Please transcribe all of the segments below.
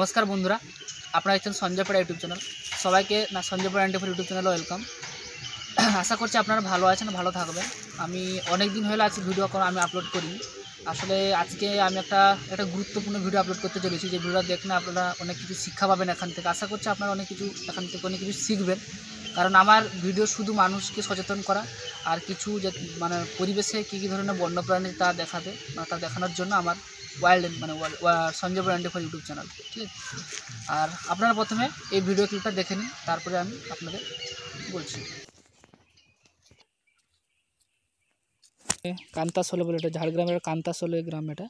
নমস্কার বন্ধুরা, আপনারা দেখছেন সঞ্জয় পাড়া ইউটিউব চ্যানেল। সবাইকে না, সঞ্জয় পাড়া টোয়েন্টি ইউটিউব চ্যানেলে ওয়েলকাম আশা করছি আপনারা ভালো আছেন, ভালো থাকবেন। আমি অনেক দিন হলো আজকে ভিডিও আমি আপলোড করি আসলে আজকে আমি একটা একটা গুরুত্বপূর্ণ ভিডিও আপলোড করতে চলেছি। যে ভিডিওটা দেখলে আপনারা অনেক কিছু শিক্ষা পাবেন এখান থেকে। আশা করছি আপনারা অনেক কিছু এখান থেকে অনেক কিছু শিখবেন। কারণ আমার ভিডিও শুধু মানুষকে সচেতন করা আর কিছু যে মানে পরিবেশে কী কী ধরনের বন্যপ্রাণী তা দেখাবে তা দেখানোর জন্য আমার ওয়াইল্ড মানে সঞ্জয় ব্র্যান্ডে ফর ইউটিউব চ্যানেল ঠিক আছে? আর আপনারা প্রথমে এই ভিডিও ক্লিপটা দেখে নিন তারপরে আমি আপনাদের বলছি। কান্তাসোলে বলে এটা ঝাড়গ্রামের কান্তাসোলে গ্রাম এটা।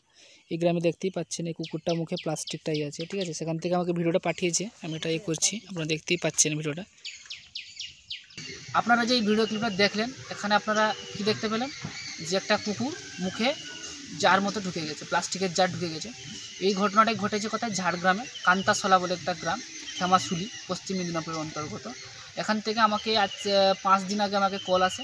এই গ্রামে দেখতেই পাচ্ছেন এই কুকুরটা মুখে প্লাস্টিকটাই আছে ঠিক আছে? সেখান থেকে আমাকে ভিডিওটা পাঠিয়েছে আমি এটা এ করছি আপনারা দেখতেই পাচ্ছেন ভিডিওটা আপনারা যে এই ভিডিও ক্লিপটা দেখলেন এখানে আপনারা কি দেখতে পেলেন? যে একটা কুকুর মুখে জার মতো ঢুকে গেছে, প্লাস্টিকের জার ঢুকে গেছে। এই ঘটনাটাই ঘটেছে কোথায়? ঝাড়গ্রামে, কান্তাসলা বলে একটা গ্রাম শ্যামাশুলি পশ্চিম মেদিনীপুরের অন্তর্গত। এখান থেকে আমাকে আজ পাঁচ দিন আগে আমাকে কল আসে।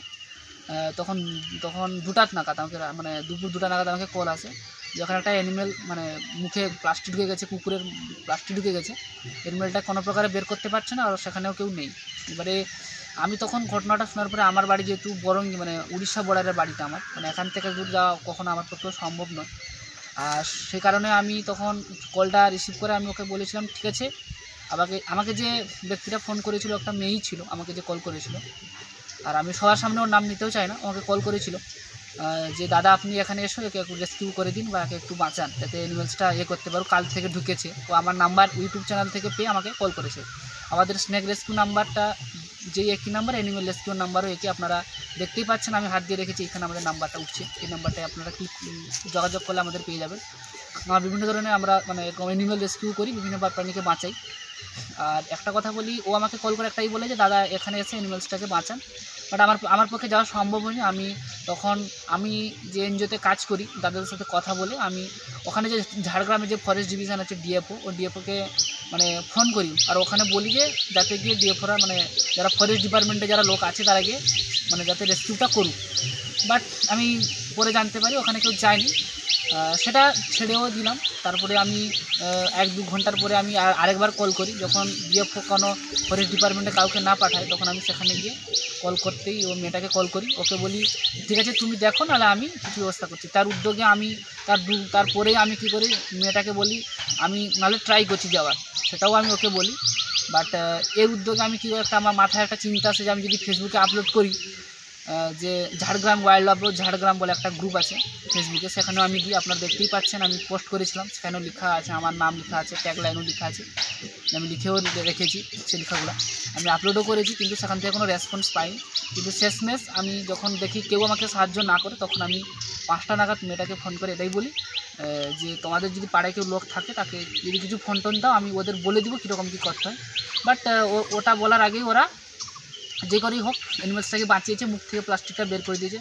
তখন তখন দুটার নাগাদ আমাকে মানে দুপুর দুটা নাগাদ আমাকে কল আসে। যখন একটা অ্যানিমেল মানে মুখে প্লাস্টিক ঢুকে গেছে, কুকুরের প্লাস্টিক ঢুকে গেছে অ্যানিমেলটা কোনো প্রকারে বের করতে পারছে না, আর সেখানেও কেউ নেই। এবারে আমি তখন ঘটনাটা শোনার পরে আমার বাড়ি যেহেতু বরং মানে উড়িষ্যা বর্ডারের বাড়িটা আমার। মানে এখান থেকে দূর যাওয়া কখনো আমার পক্ষে সম্ভব নয়। আর সে কারণে আমি তখন কলটা রিসিভ করে আমি ওকে বলেছিলাম, ঠিক আছে। আমাকে আমাকে যে ব্যক্তিটা ফোন করেছিল, একটা মেয়েই ছিল, আমাকে যে কল করেছিল। আর আমি সবার সামনে ওর নাম নিতেও চাই না আমাকে কল করেছিল। যে, দাদা, আপনি এখানে এসো, একে একটু রেস্কিউ করে দিন বা একে একটু বাঁচান, যাতে অ্যানিমেলসটা ইয়ে করতে পারো কাল থেকে ঢুকেছে। ও আমার নাম্বার ইউটিউব চ্যানেল থেকে পেয়ে আমাকে কল করেছে। আমাদের স্নেক রেস্কিউ নাম্বারটা যেই একই নাম্বার অ্যানিমেল রেস্কিউ নাম্বারও একে আপনারা দেখতেই পাচ্ছেন, আমি হাত দিয়ে রেখেছি, এখানে আমাদের নাম্বারটা উঠছে। এই নাম্বারটায় আপনারা কি যোগাযোগ করলে আমাদের পেয়ে যাবেন। আমরা বিভিন্ন ধরনের আমরা মানে অ্যানিমেল রেস্কিউ করি, বিভিন্ন প্রাণীকে বাঁচাই। আর একটা কথা বলি, ও আমাকে কল করে একটাই বলে যে, দাদা, এখানে এসে অ্যানিমেলসটাকে বাঁচান। বাট আমার আমার পক্ষে যাওয়া সম্ভব হয়নি। আমি তখন, আমি যে এনজিওতে কাজ করি দাদাদের সাথে কথা বলে আমি, ওখানে যে ঝাড়গ্রামে যে ফরেস্ট ডিভিশন আছে ডিএফও ও ডিএফওকে মানে ফোন করি। আর ওখানে বলি যে, যাতে গিয়ে ডিএফওরা মানে যারা ফরেস্ট ডিপার্টমেন্টে যারা লোক আছে তারা গিয়ে মানে যাতে রেস্কিউটা করুক। বাট আমি পরে জানতে পারি, ওখানে কেউ যায়নি। সেটা ছেড়েও দিলাম। তারপরে আমি এক দু ঘণ্টার পরে আমি আর- আরেকবার কল করি। যখন ডিএফও কোনো ফরেস্ট ডিপার্টমেন্টে কাউকে না পাঠায়, তখন আমি সেখানে গিয়ে কল করতেই ও মেয়েটাকে কল করি। ওকে বলি, ঠিক আছে, তুমি দেখো, নাহলে আমি কিছু ব্যবস্থা করছি। তার উদ্যোগে আমি, তার দু তারপরেই আমি কি করি, মেয়েটাকে বলি আমি নাহলে ট্রাই করছি যাওয়ার। সেটাও আমি ওকে বলি। বাট এর উদ্যোগে আমি কী একটা আমার মাথায় একটা চিন্তা আছে যে আমি যদি ফেসবুকে আপলোড করি যে ঝাড়গ্রাম ওয়াইল্ড লাভ ঝাড়গ্রাম বলে একটা গ্রুপ আছে ফেসবুকে সেখানেও আমি দিই আপনারা দেখতেই পাচ্ছেন, আমি পোস্ট করেছিলাম। সেখানেও লেখা আছে, আমার নাম লেখা আছে ট্যাগ লাইনও লেখা আছে। আমি লিখেও রেখেছি সে লেখাগুলো। আমি আপলোডও করেছি, কিন্তু সেখান থেকে কোনো রেসপন্স পাইনি। কিন্তু শেষমেশ আমি যখন দেখি কেউ আমাকে সাহায্য না করে, তখন আমি পাঁচটা নাগাদ মেয়েটাকে ফোন করে এটাই বলি যে তোমাদের যদি পাড়ায় কেউ লোক থাকে, তাকে যদি কিছু ফোন টোন দাও, আমি ওদের বলে দিব কীরকম কী করতে হয়। বাট ওটা বলার আগেই ওরা যে করেই হোক অ্যানিমেলসটাকে বাঁচিয়েছে, মুখ থেকে প্লাস্টিকটা বের করে দিয়েছে।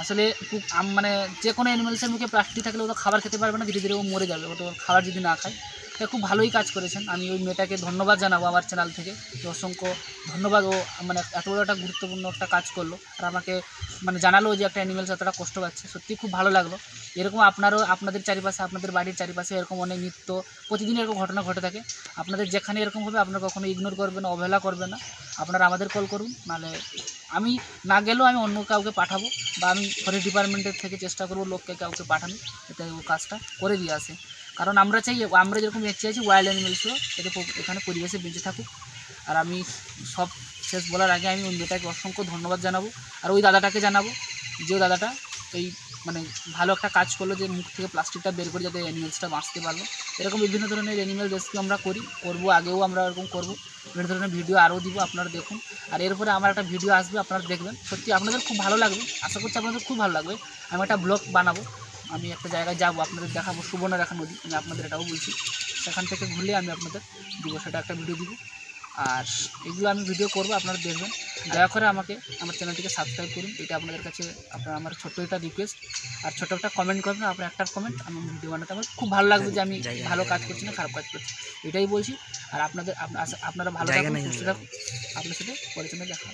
আসলে খুব মানে যে কোনো অ্যানিমেলসের মুখে প্লাস্টিক থাকলে ও তো খাবার খেতে পারবে না, ধীরে ধীরে ও মরে যাবে। ও তো খাবার যদি না খায় খুব ভালোই কাজ করেছেন। আমি ওই মেয়েটাকে ধন্যবাদ জানাব আমার চ্যানেল থেকে। অসংখ্য ধন্যবাদ। ও মানে এত বড় একটা গুরুত্বপূর্ণ একটা কাজ করল। আর আমাকে মানে জানালো যে একটা অ্যানিমেলস এতটা কষ্ট পাচ্ছে। সত্যি খুব ভালো লাগল। এরকম আপনারও আপনাদের চারিপাশে, আপনাদের বাড়ির চারিপাশে এরকম অনেক নিত্য, প্রতিদিন এরকম ঘটনা ঘটে থাকে। আপনাদের যেখানে এরকম হবে, আপনারা কখনো ইগনোর করবেন, অবহেলা করবেন না। আপনারা আমাদের কল করুন, নাহলে আমি না গেলেও আমি অন্য কাউকে পাঠাবো বা আমি ফরেস্ট ডিপার্টমেন্টের থেকে চেষ্টা করব লোককে কাউকে পাঠানো যাতে ও কাজটা করে দিয়ে আসে। কারণ আমরা চাই, আমরা যেরকম বেঁচে আছি, ওয়াইল্ড অ্যানিমেলসও প- এখানে পরিবেশে বেঁচে থাকুক। আর আমি সব শেষ বলার আগে আমি ওই মেয়েটাকে অসংখ্য ধন্যবাদ জানাব। আর ওই দাদাটাকে জানাব যে দাদাটা এই মানে ভালো একটা কাজ করল যে, মুখ থেকে প্লাস্টিকটা বের করে যাতে অ্যানিমেলসটা বাঁচতে পারল। এরকম বিভিন্ন ধরনের অ্যানিমেল রেস্কিউ আমরা করি, করব, আগেও আমরা এরকম করব। বিভিন্ন ধরনের ভিডিও আরও দিব, আপনারা দেখুন। আর এরপরে আমার একটা ভিডিও আসবে, আপনারা দেখবেন। সত্যি আপনাদের খুব ভালো লাগবে, আশা করছি আপনাদের খুব ভালো লাগবে। আমি একটা ব্লগ বানাবো। আমি একটা জায়গায় যাব আপনাদের দেখাবো সুবর্ণরেখা নদী আমি আপনাদের এটাও বলছি। সেখান থেকে ঘুরলে আমি আপনাদের দিব সেটা একটা ভিডিও দিব। আর এগুলো আমি ভিডিও করব আপনারা দেখবেন। দয়া করে আমাকে আমার চ্যানেলটিকে সাবস্ক্রাইব করুন এটা আপনাদের কাছে আপনার আমার ছোট্ট একটা রিকোয়েস্ট আর ছোটো একটা কমেন্ট করবেন আপনার একটা কমেন্ট আমি ভিডিও বানাতে আমার খুব ভালো লাগবে যে আমি ভালো কাজ করছি না খারাপ কাজ করছি। এটাই বলছি। আর আপনাদের আপনারা ভালো থাকুন সুস্থ থাকুন। আপনার সাথে পরিচয় দেখা।